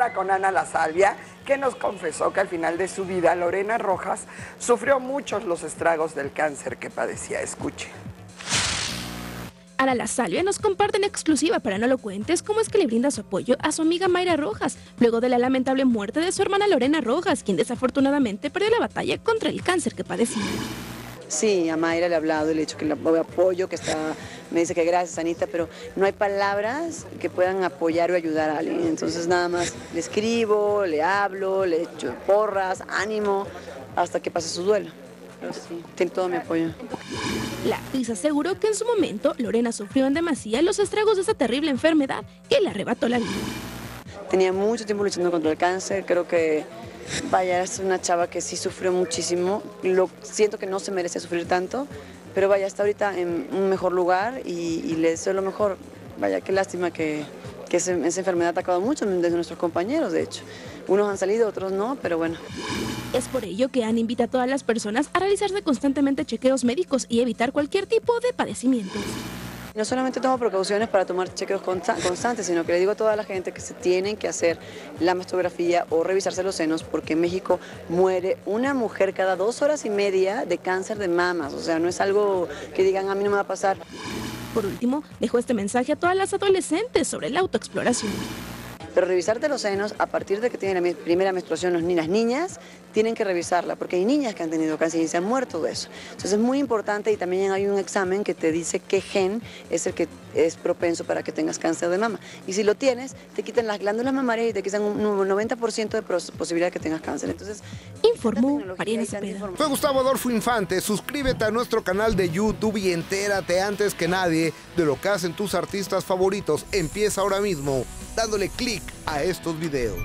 ahora con Ana La Salvia, que nos confesó que al final de su vida Lorena Rojas sufrió muchos los estragos del cáncer que padecía. Escuche. Ana La Salvia nos comparte en exclusiva para No Lo Cuentes cómo es que le brinda su apoyo a su amiga Mayra Rojas, luego de la lamentable muerte de su hermana Lorena Rojas, quien desafortunadamente perdió la batalla contra el cáncer que padecía. Sí, a Mayra le he hablado y le he dicho que le apoyo, que está, me dice que gracias Anita, pero no hay palabras que puedan apoyar o ayudar a alguien. Entonces nada más le escribo, le hablo, le echo porras, ánimo, hasta que pase su duelo. Pero sí, tiene todo mi apoyo. La actriz aseguró que en su momento Lorena sufrió en demasía los estragos de esa terrible enfermedad que le arrebató la vida. Tenía mucho tiempo luchando contra el cáncer, creo que vaya, es una chava que sí sufrió muchísimo, lo siento que no se merece sufrir tanto, pero vaya, está ahorita en un mejor lugar y, le deseo lo mejor. Vaya, qué lástima que, esa enfermedad ha atacado mucho de nuestros compañeros, de hecho. Unos han salido, otros no, pero bueno. Es por ello que han invita a todas las personas a realizarse constantemente chequeos médicos y evitar cualquier tipo de padecimientos. No solamente tomo precauciones para tomar chequeos constantes, sino que le digo a toda la gente que se tienen que hacer la mastografía o revisarse los senos, porque en México muere una mujer cada dos horas y media de cáncer de mamas. O sea, no es algo que digan a mí no me va a pasar. Por último, dejo este mensaje a todas las adolescentes sobre la autoexploración. Pero revisarte los senos a partir de que tienen la primera menstruación los, las niñas, tienen que revisarla, porque hay niñas que han tenido cáncer y se han muerto de eso. Entonces es muy importante y también hay un examen que te dice qué gen es el que es propenso para que tengas cáncer de mama. Y si lo tienes, te quitan las glándulas mamarias y te quitan un 90% de posibilidad de que tengas cáncer. Entonces, informó Mariana. Fue Gustavo Adolfo Infante. Suscríbete a nuestro canal de YouTube y entérate antes que nadie de lo que hacen tus artistas favoritos. Empieza ahora mismo dándole clic a estos videos.